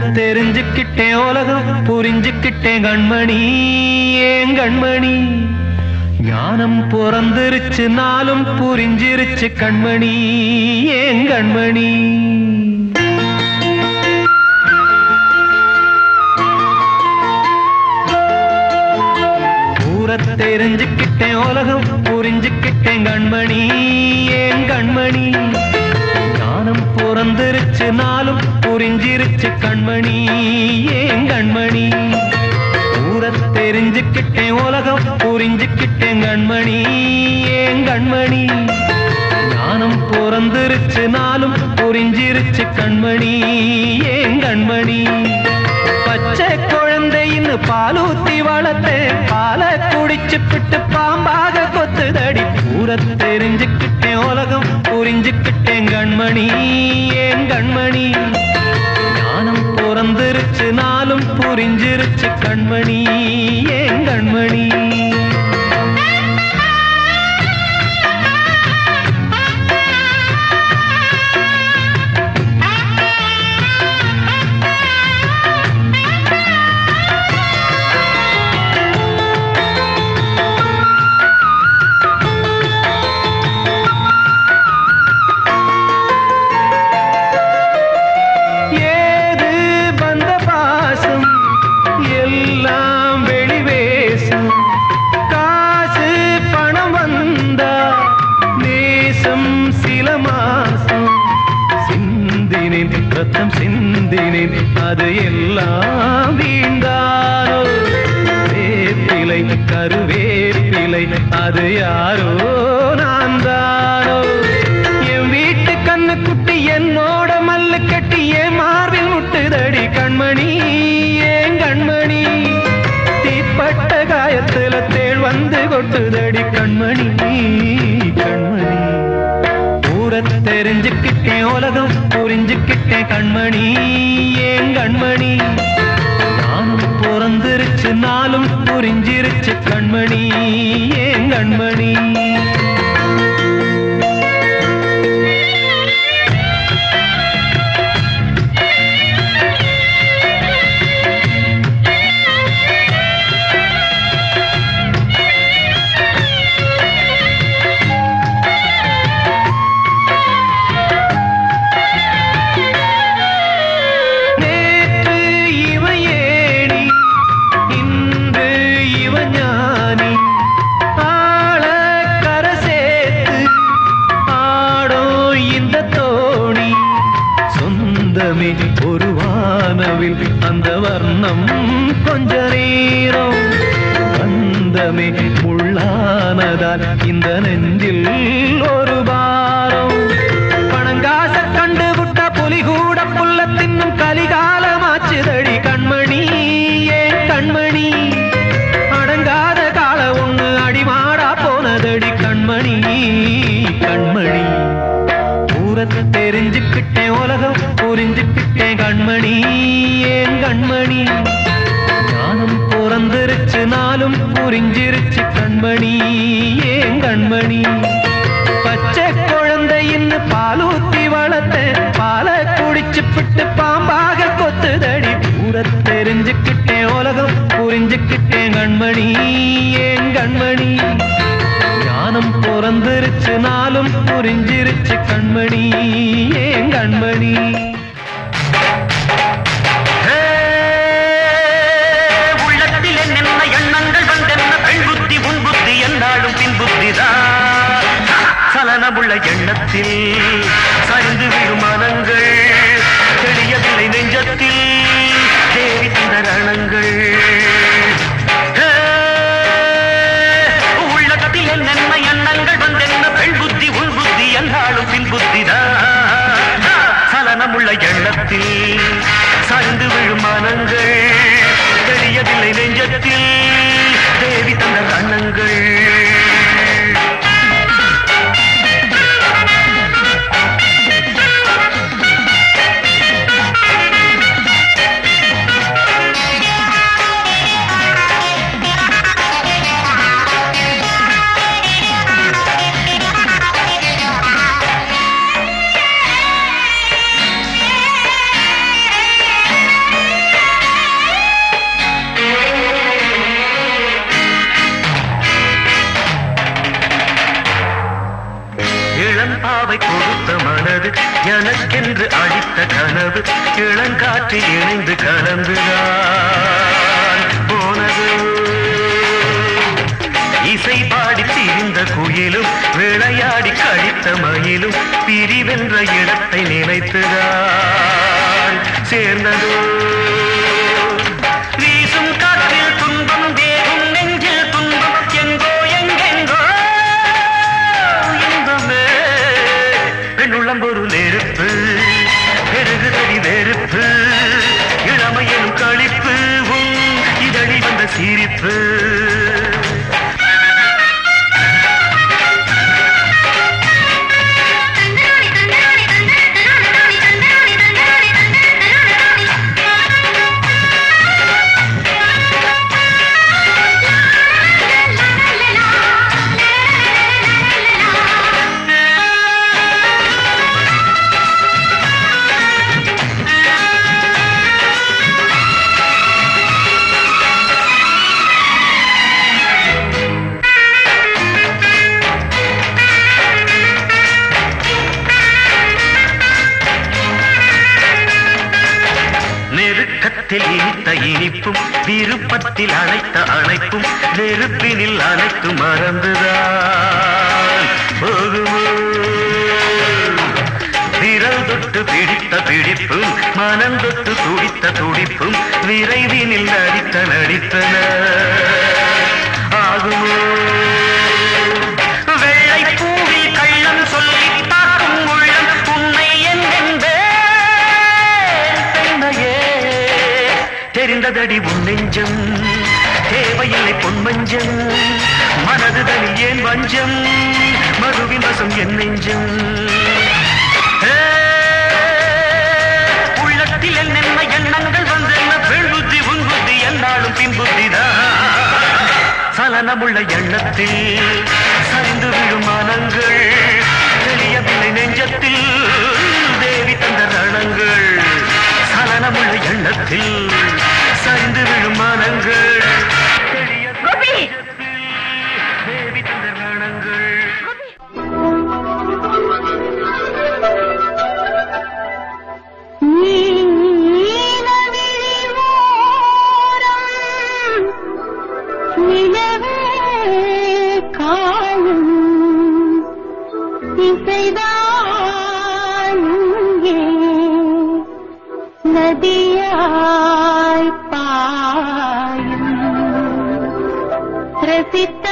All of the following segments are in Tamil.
தெரிஞ்சுக்கிட்டேன் உலகம் புரிஞ்சுக்கிட்டேன் கண்மணி. ஏன் கண்மணி? ஞானம் பிறந்துருச்சு நாளும் புரிஞ்சிருச்சு கண்மணி. ஏன் கண்மணி? தெரிஞ்சுக்கிட்டேன் உலகம் புரிஞ்சுக்கிட்டேன் கண்மணி. ஏன் கண்மணி? ஞானம் பிறந்துருச்சு நாளும் புரிஞ்சிருச்சு கண்மணி ஏன் கண்மணி? ஊர தெரிஞ்சுக்கிட்டேன் உலகம் புரிஞ்சுக்கிட்டேன் கண்மணி ஏன் கண்மணி? ஞானம் பிறந்திருச்சு நாளும் புரிஞ்சிருச்சு கண்மணி ஏன் கண்மணி? பச்சை குழந்தைன்னு பாலூத்தி வளர்த்து பால குடிச்சு பிட்டு பாம்பாக கொத்துதடி. பூர தெரிஞ்சுக்கிட்டேன் உலகம் புரிஞ்சுக்கிட்டேன் கண்மணி ஏன் கண்மணி? ஞானம் நாளும் புரிஞ்சிருச்சு கண்மணி ஏன் கண்மணி? சிந்தினேன் ரத்தம் சிந்தினேன் அது எல்லாம் வீண்டாரோ? வேப்பிலை கருவேப்பிலை அது யாரோ? நான் தானோ? என் வீட்டு கண்ணு குட்டி என்னோட மல்லு கட்டி என் மார்பில் முட்டுதடி கண்மணி ஏன் கண்மணி? தீப்பட்ட காயத்துல தேள் வந்து கொட்டுதடி கண்மணி கண்மணி. கூட தெரிஞ்சுக்கிட்டேன் உலகம் புரிஞ்சுக்கிட்டேன் கண்மணி. ஏன் கண்மணி? நானும் பிறந்திருச்சு நாளும் புரிஞ்சிருச்சு கண்மணி. ஏன் கண்மணி? சிரிச்சு கண்மணி ஏன் கண்மணி? பச்சை குழந்தைன்னு பாலூத்தி வளர்த்த பாலை குடிச்சு பிட்டு பாம்பாக கொத்துதடி. பூர தெரிஞ்சுக்கிட்டேன் உலகம் புரிஞ்சுக்கிட்டேன் கண்மணி ஏன் கண்மணி? ஞானம் பிறந்திருச்சு நாளும் புரிஞ்சிருச்சு கண்மணி ஏன் கண்மணி? சலனமுள்ள எண்ணத்தில் சரிந்து விடும் மனங்கள் தெளியவில்லை நெஞ்சத்தில் தேவி தந்த ரணங்கள் ஹே, உள்ளத்தில் என்னென்ன எண்ணங்கள் வந்தென்ன பெண் புத்தி உள் புத்தி என்றாலும் பின் புத்திதான் சலனமுள்ள எண்ணத்தில் சரிந்து விழும் மனங்கள் சேர்ந்ததோ நெருக்கத்தில் இனித்த இனிப்பும் விருப்பத்தில் அனைத்த அழைப்பும் நெருப்பினில் அனைத்து மறந்துதான் போகுமோ? விரல் தொட்டு பிடித்த பிடிப்பும் மனம் தொட்டு துடித்த துடிப்பும் விரைவினில் நடித்த நடித்தன ஆகுமோ? தெரிந்ததடி உன் நெஞ்சம். தேவையில்லை பொன்மஞ்சம் மனது தனி ஏன் வஞ்சம்? மதுவின் வசம் என் நெஞ்சம் உள்ளத்தில் என்னென்ன எண்ணங்கள் வந்தென்ன பெண் புத்தி உன் புத்தி என்னாலும் பின் புத்திதான் சலனமுள்ள எண்ணத்தில் சரிந்து விழும் மனங்கள் தெரியவில்லை நெஞ்சத்தில் தேவி தந்த ரணங்கள். சலனமுள்ள எண்ணத்தில் சரிந்து விழும் மனங்கள். நதியாய் பாயும். ரசித்த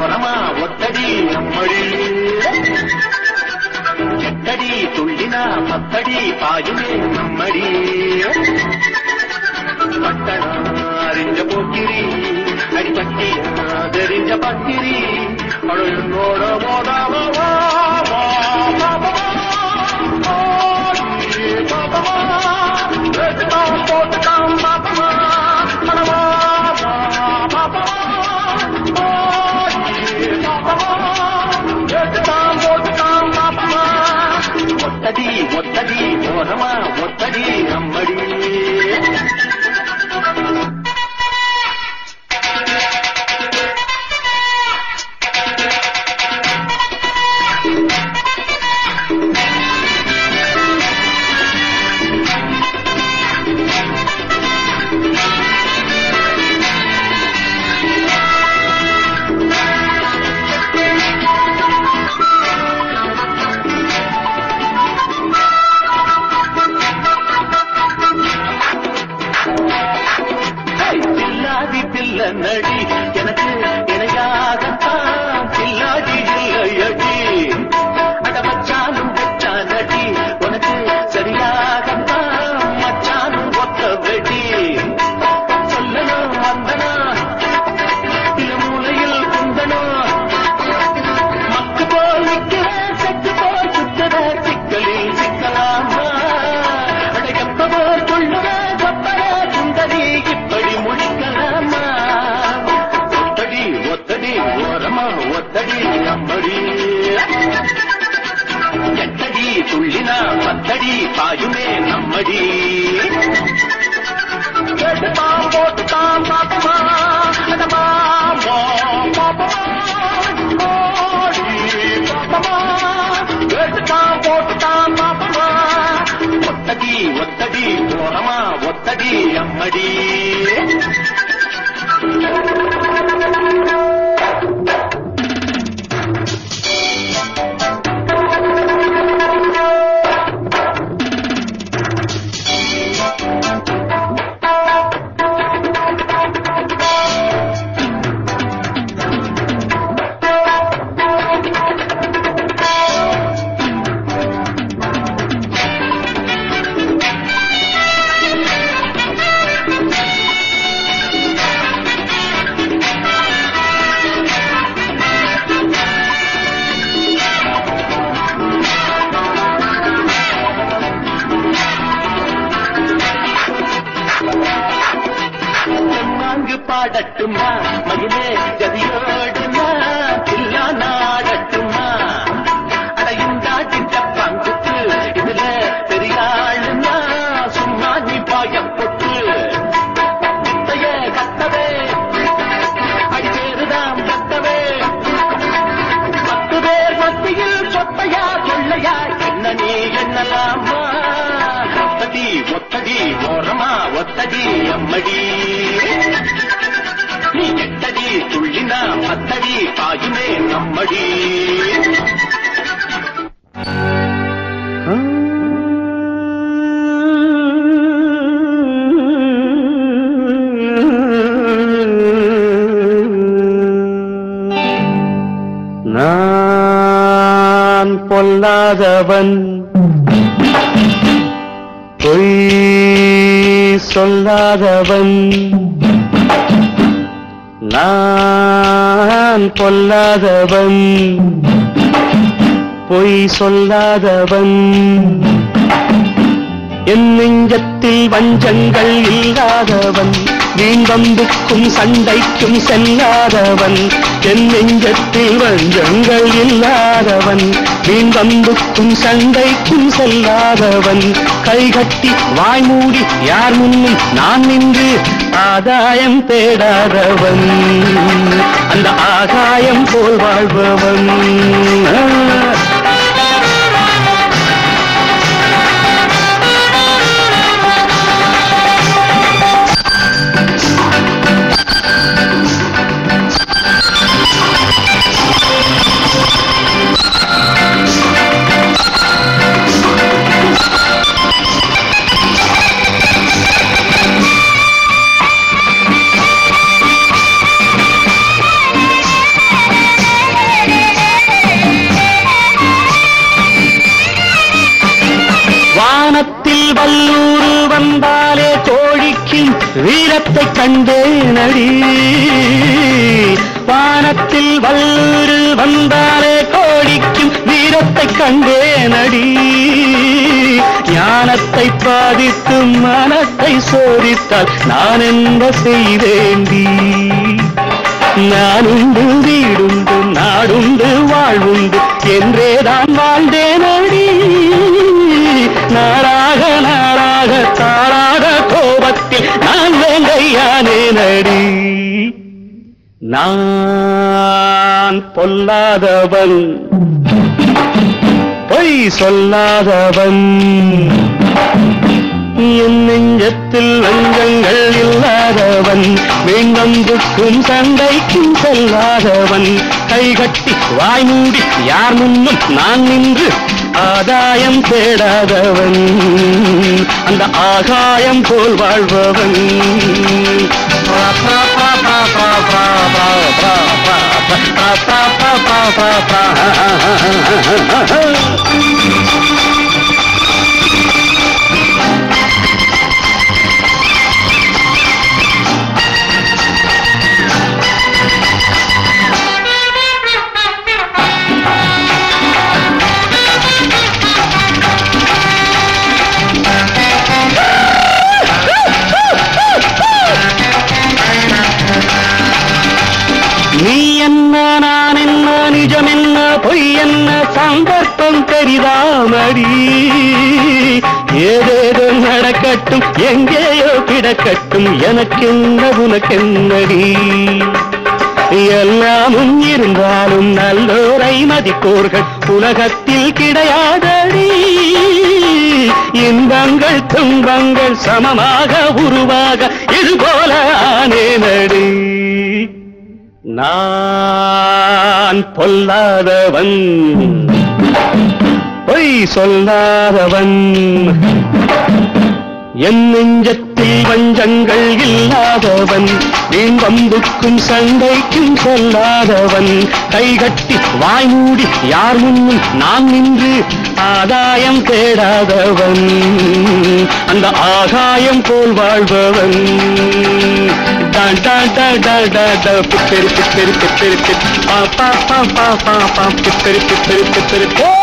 ஓரமா ஒத்தடி நம்மடி எட்டடி துள்ளினா பத்தடி பாயுமே நம்மடி. பட்டணாரிஞ்ச போக்கிரி அடிப்பட்டி தெரிஞ்ச பத்திரி அழுங்கோட மோதாம வா. ஒத்தடி ஒத்தடி ஓரமா ஒத்தடி அம்மடி. நீ எட்டடி துள்ளினா பத்தடி பாயுமே நம்மடி. நான் பொல்லாதவன் சொல்லாதவன். நான் பொல்லாதவன். பொய் சொல்லாதவன். என் நெஞ்சத்தில் வஞ்சங்கள் இல்லாதவன். வீண்பம்புக்கும் சண்டைக்கும் செல்லாதவன். என் நெஞ்சத்தில் வஞ்சங்கள் இல்லாதவன். வீண்பம்புக்கும் சண்டைக்கும் செல்லாதவன். கைகட்டி வாய்மூடி யார் முன்னும் நான் நின்று ஆதாயம் தேடாதவன். அந்த ஆகாயம் போல் வாழ்பவன். வீரத்தை கண்டேனடி வானத்தில் வல்லூர் வந்தாலே கோடிக்கும் வீரத்தை கண்டேனடி ஞானத்தை பாதித்து மனத்தை சோதித்தால் நான் என்ன செய்வேண்டி? நானுண்டு வீடுண்டு நாடுண்டு வாழ்வுண்டு என்றேதான் வாழ்ந்தேனடி. நாளாக நாளாக நான் பொல்லாதவன். பொய் சொல்லாதவன். என் நெஞ்சத்தில் லஞ்சங்கள் இல்லாதவன். வேண்டம்புக்கும் சண்டைக்கும் செல்லாதவன். கைகட்டி வாய் மூடி யார் முன்னும் நான் நின்று ஆதாயம் தேடாதவன். அந்த ஆகாயம் போல் வாழ்பவன். நீ மடி ஏதேதோ நடக்கட்டும் எங்கேயோ கிடக்கட்டும் எனக்கென்ன உனக்கென்னடி? எல்லாமும் இருந்தாலும் நல்லோரை மதிப்போர்கள் உலகத்தில் கிடையாதடி. இன்பங்கள் துன்பங்கள் சமமாக உருவாக இது போல ஆனே நடி நான் பொல்லாதவன். பொய் சொல்லாதவன். என் நெஞ்சத்தில் வஞ்சங்கள் இல்லாதவன். வீண் வம்புக்கும் சண்டைக்கும் சொல்லாதவன். கைகட்டி வாய்மூடி யார் முன்னும் நான் நின்று ஆதாயம் தேடாதவன். அந்த ஆகாயம் போல் வாழ்பவன். பித்தெரு பித்தெரு பித்தெரு பா பா பா பா பா பித்தெரு பித்தெரு பித்தெரு.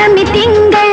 i'm a meeting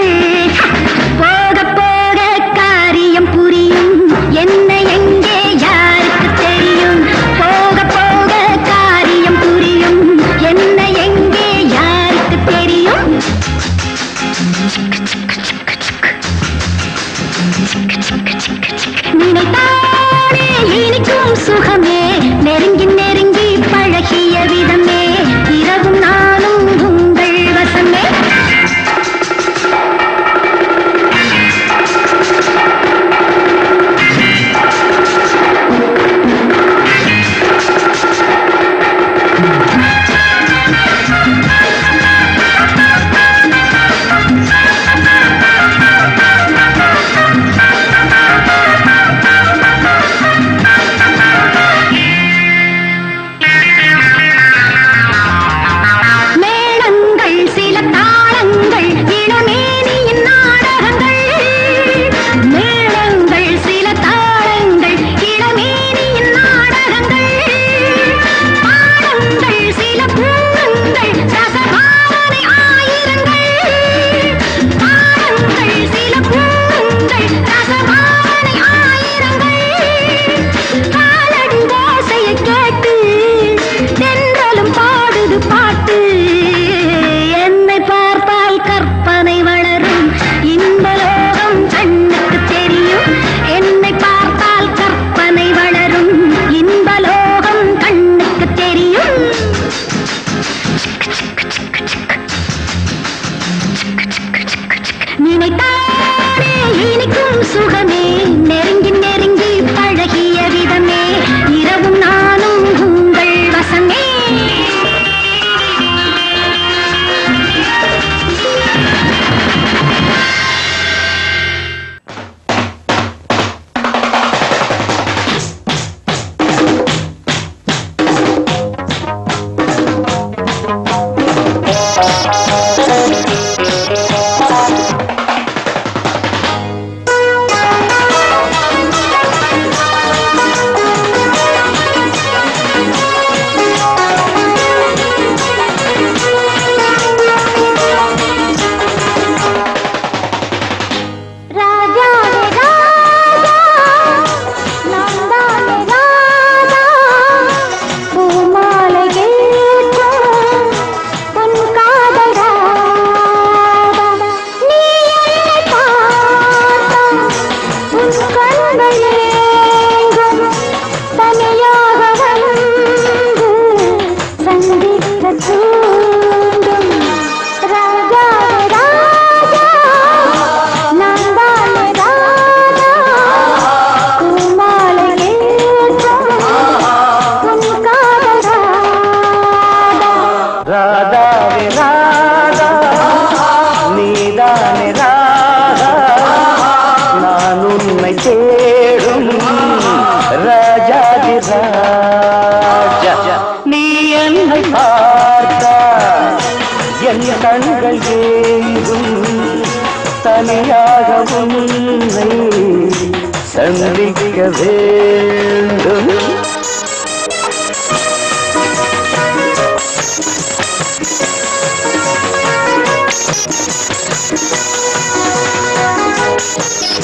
ಕಂಡಿದೆ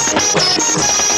C'est!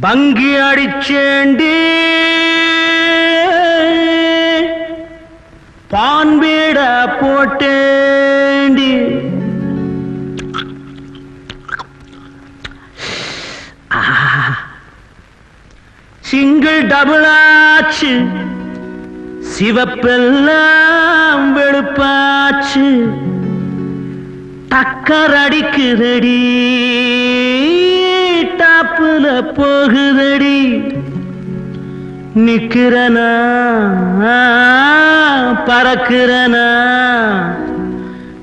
பங்கி அடிச்சேண்டி. பான்பீட போட்டேண்டி. சிங்கிள் டபுள் ஆச்சு. சிவப்பெல்லாம் வெளுப்பாச்சு. டக்கர் அடிக்குதடி. மாப்பிள போகுதடி. நிக்கிறனா? பறக்கிறனா?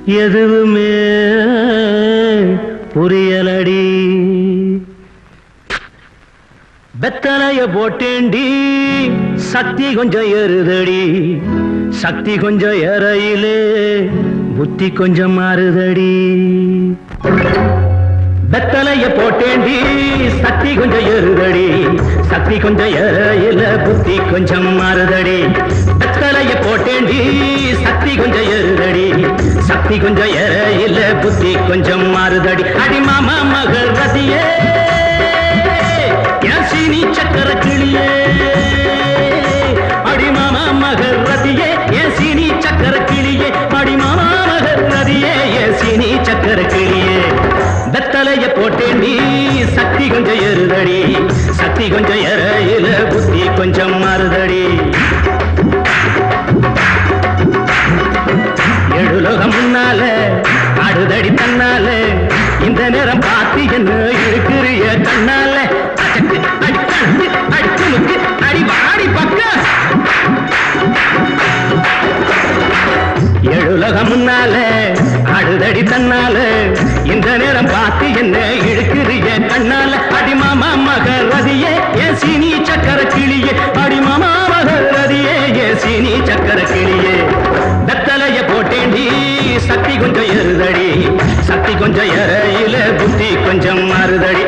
எதுவுமே புரியலடி. வெத்தலைய போட்டேண்டி சக்தி கொஞ்சம் ஏறுதடி. சக்தி கொஞ்சம் ஏறையிலே புத்தி கொஞ்சம் மாறுதடி. வெத்தலைய போட்டேண்டி சக்தி கொஞ்சம் எருதடி சக்தி கொஞ்சம் இல புத்தி கொஞ்சம் மாறுதடி. வெத்தலைய போட்டேண்டி சக்தி கொஞ்சம் எருதடி சக்தி கொஞ்சம் இல புத்தி கொஞ்சம் மாறுதடி. அடிமாமா மகள் ரதியே யாசினி சக்கர கிளி கட்டளைய போட்டே நீ சக்தி கொஞ்சம் எருதடி சக்தி கொஞ்சம் எறையில புத்தி கொஞ்சம் மறுதடி. எழுலோகம் முன்னால அடுதடி தன்னால. இந்த நேரம் பார்த்து என்ன இருக்கிறிய கண்ணால. எழுலகம் அழுதடி தன்னால இந்த நேரம் பார்த்து என்ன இழுக்குறிய கண்ணால? அடிமாமா மகரதியே ஏ சீனி சக்கர கிளியே. அடிமாமா மகரதியே ஏ சீனி சக்கர கிளியே. வெத்தலைய போட்டேண்டி சக்தி கொஞ்சம் எருதடி சக்தி கொஞ்சம் எறையில புத்தி கொஞ்சம் மறுதடி.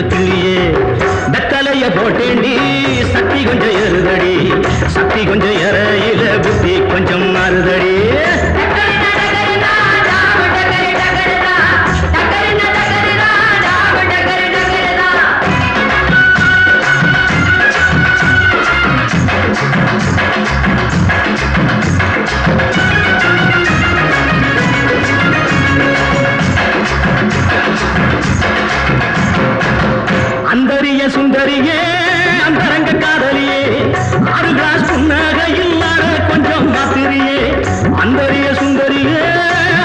கிணி தக்கலைய போட்டேண்டி சக்தி கொஞ்சம் எருதடி சக்தி கொஞ்சம் எறையில புத்தி கொஞ்சம் மறுதடி. அந்தரிய சுந்தரியே அந்தரங்க காதலியே ஆறு கிளாஸ் புன்னகையில் ஆட கொஞ்சம் மாத்திரியே அந்தரிய சுந்தரியே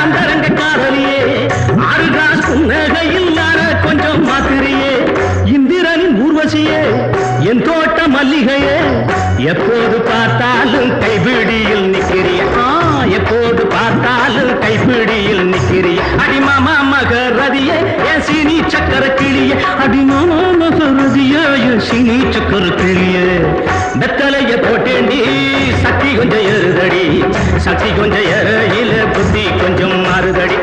அந்தரங்க காதலியே ஆறு கிளாஸ் புன்னகையில் ஆட கொஞ்சம் மாத்திரியே இந்திரனின் ஊர்வசியே என் தோட்ட மல்லிகையே எப்போது பார்த்தாலும் கைபிடியில் நிற்கிறிய ஆ, எப்போது பார்த்தாலும் கைபிடியில் நிற்கிறிய அடிமாமா மகரதியே என் சீனி சக்கர கிளிய அடிமாமா சீற்றுக்கொரு கிளிய வெத்தலைய போட்டேண்டி. சக்தி கொஞ்சம் எருதடி சக்தி கொஞ்சம் எறையில புத்தி கொஞ்சம் மாறுதடி.